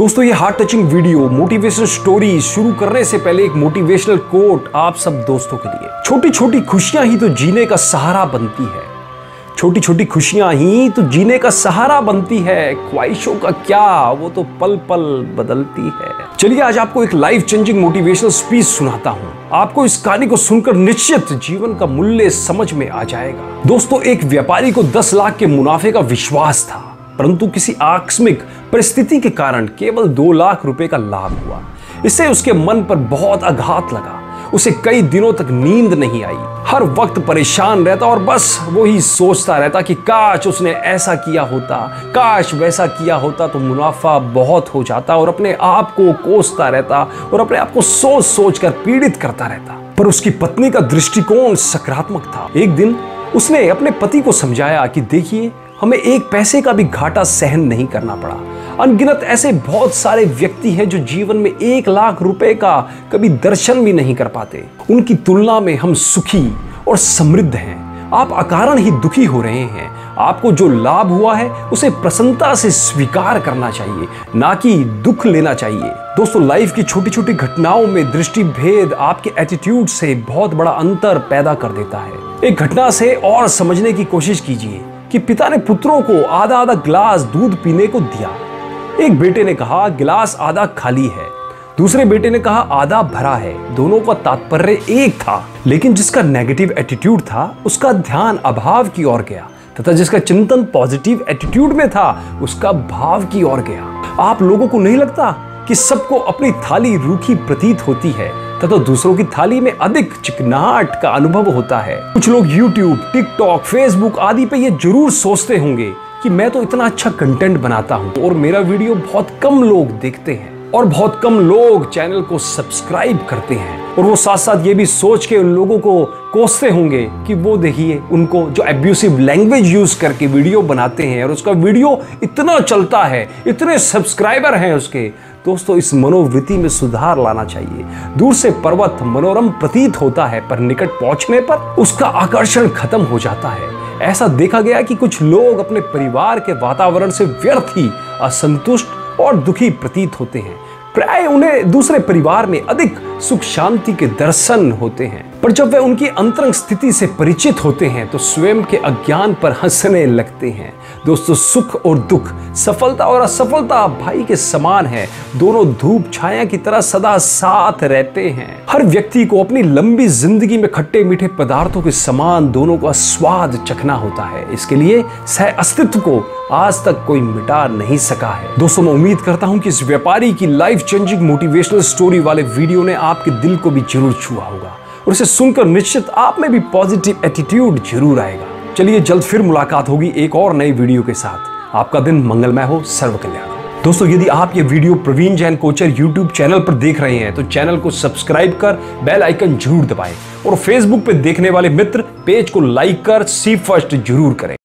दोस्तों, ये heart touching video motivational story शुरू करने से पहले एक मोटिवेशनल कोट आप सब दोस्तों के लिए। छोटी छोटी खुशियाँ ही तो जीने का सहारा बनती है। छोटी छोटी खुशियाँ ही तो जीने का सहारा बनती है। ख्वाहिशों का क्या, वो तो पल पल बदलती है। चलिए, आज आपको एक लाइफ चेंजिंग मोटिवेशनल स्पीच सुनाता हूँ। आपको इस कहानी को सुनकर निश्चित जीवन का मूल्य समझ में आ जाएगा। दोस्तों, एक व्यापारी को 10 लाख के मुनाफे का विश्वास था। परंतु किसी आकस्मिक परिस्थिति के कारण केवल दो लाख रुपए का लाभ हुआ। इससे उसके मन पर बहुत आघात लगा। उसे कई दिनों तक नींद नहीं आई। हर वक्त परेशान रहता और बस वो ही सोचता रहता कि काश उसने ऐसा किया होता, काश वैसा किया होता तो मुनाफा बहुत हो जाता और अपने आप को कोसता रहता और अपने आप को सोच सोच कर पीड़ित करता रहता। पर उसकी पत्नी का दृष्टिकोण सकारात्मक था। एक दिन उसने अपने पति को समझाया कि देखिए हमें एक पैसे का भी घाटा सहन नहीं करना पड़ा। अनगिनत ऐसे बहुत सारे व्यक्ति हैं जो जीवन में एक लाख रुपए का कभी दर्शन भी नहीं कर पाते। उनकी तुलना में हम सुखी और समृद्ध हैं। आप अकारण ही दुखी हो रहे हैं। आपको जो लाभ हुआ है, उसे प्रसन्नता से स्वीकार करना चाहिए, ना कि दुख लेना चाहिए। दोस्तों लाइफ की छोटी छोटी घटनाओं में दृष्टि भेद आपके एटीट्यूड से बहुत बड़ा अंतर पैदा कर देता है। एक घटना से और समझने की कोशिश कीजिए। कि पिता ने पुत्रों को आधा आधा ग्लास दूध पीने को दिया। एक बेटे ने कहा, गिलास आधा खाली है। दूसरे बेटे ने कहा, आधा भरा है। दोनों का तात्पर्य एक था, लेकिन जिसका नेगेटिव एटीट्यूड था, उसका ध्यान अभाव की ओर गया तथा जिसका चिंतन पॉजिटिव एटीट्यूड में था, उसका भाव की ओर गया। आप लोगों को नहीं लगता कि सबको अपनी थाली रूखी प्रतीत होती है? तथा दूसरों की थाली में अधिक चिकनाहट का अनुभव होता है। कुछ लोग YouTube, TikTok, Facebook आदि पे ये ज़रूर सोचते होंगे कि मैं तो इतना अच्छा कंटेंट बनाता हूँ और मेरा वीडियो बहुत कम लोग देखते हैं और बहुत कम लोग चैनल को सब्सक्राइब करते हैं। और वो साथ साथ ये भी सोच के उन लोगों को कोसते होंगे कि वो देखिए, उनको जो एब्यूसिव लैंग्वेज यूज़ करके वीडियो बनाते हैं और उसका वीडियो इतना चलता है, इतने सब्सक्राइबर हैं उसके। दोस्तों, इस मनोवृत्ति में सुधार लाना चाहिए। दूर से पर्वत मनोरम प्रतीत होता है, पर निकट पहुँचने पर उसका आकर्षण खत्म हो जाता है। ऐसा देखा गया कि कुछ लोग अपने परिवार के वातावरण से व्यर्थ ही असंतुष्ट और दुखी प्रतीत होते हैं। प्राय उन्हें दूसरे परिवार में अधिक सुख शांति के दर्शन होते हैं। पर जब वे उनकी अंतरंग स्थिति से परिचित होते हैं तो स्वयं के अज्ञान पर हंसने लगते हैं। दोस्तों, सुख और दुख, सफलता और असफलता भाई के समान है। दोनों धूप छाया की तरह सदा साथ रहते हैं। हर व्यक्ति को अपनी लंबी ज़िंदगी में खट्टे मीठे पदार्थों के समान दोनों का स्वाद चखना होता है। इसके लिए सह अस्तित्व को आज तक कोई मिटा नहीं सका है। दोस्तों, मैं उम्मीद करता हूँ कि इस व्यापारी की लाइफ चेंजिंग मोटिवेशनल स्टोरी वाले वीडियो ने आपके दिल को भी ज़रूर छुआ होगा। और इसे सुनकर निश्चित आप में भी पॉजिटिव एटीट्यूड ज़रूर आएगा। चलिए जल्द फिर मुलाकात होगी एक और नई वीडियो के साथ। आपका दिन मंगलमय हो सर्व कल्याण दोस्तों, यदि आप ये video Praveen Jain Kochar YouTube channel पर देख रहे हैं तो चैनल को सब्सक्राइब कर बेल आइकन ज़रूर दबाएँ और फेसबुक पे देखने वाले मित्र पेज को लाइक कर सी फ़र्स्ट ज़रूर करें।